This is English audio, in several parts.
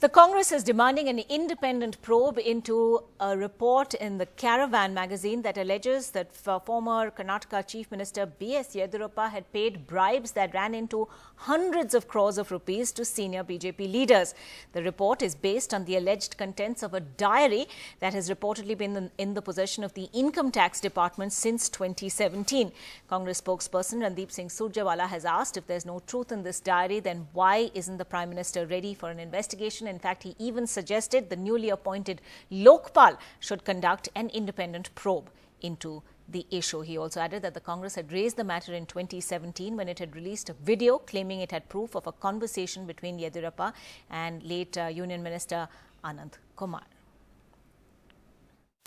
The Congress is demanding an independent probe into a report in the Caravan magazine that alleges that former Karnataka Chief Minister B.S. Yeddyurappa had paid bribes that ran into hundreds of crores of rupees to senior BJP leaders. The report is based on the alleged contents of a diary that has reportedly been in the possession of the Income Tax Department since 2017. Congress spokesperson Randeep Singh Surjewala has asked if there's no truth in this diary, then why isn't the Prime Minister ready for an investigation? In fact, he even suggested the newly appointed Lokpal should conduct an independent probe into the issue. He also added that the Congress had raised the matter in 2017 when it had released a video claiming it had proof of a conversation between Yeddyurappa and late uh, Union Minister Ananth Kumar.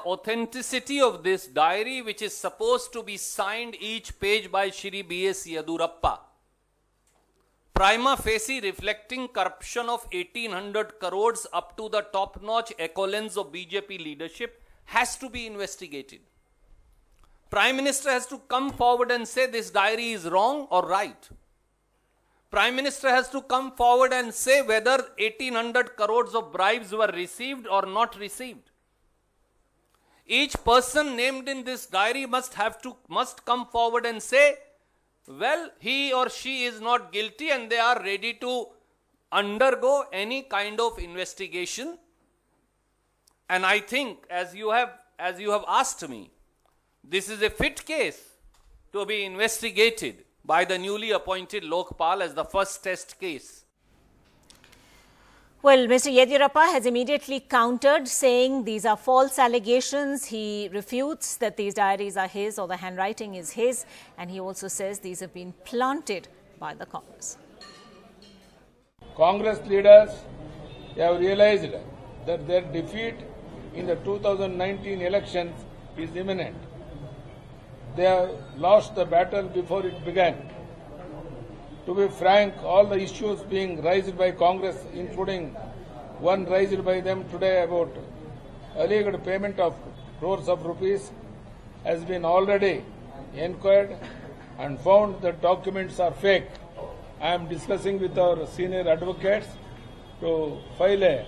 Authenticity of this diary, which is supposed to be signed each page by Shri B.S. Yeddyurappa, prima facie reflecting corruption of 1800 crores up to the top-notch accolades of BJP leadership has to be investigated. Prime Minister has to come forward and say this diary is wrong or right. Prime Minister has to come forward and say whether 1800 crores of bribes were received or not received. Each person named in this diary must have to must come forward and say well, he or she is not guilty and they are ready to undergo any kind of investigation. And I think as you have, as you have asked me, this is a fit case to be investigated by the newly appointed Lokpal as the first test case. Well, Mr. Yeddyurappa has immediately countered, saying these are false allegations. He refutes that these diaries are his or the handwriting is his, and he also says these have been planted by the Congress. Congress leaders have realized that their defeat in the 2019 elections is imminent. They have lost the battle before it began. To be frank, all the issues being raised by Congress, including one raised by them today about alleged payment of crores of rupees, has been already inquired and found that documents are fake. I am discussing with our senior advocates to file a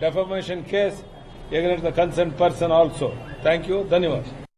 defamation case against the concerned person also. Thank you. Dhanyavad.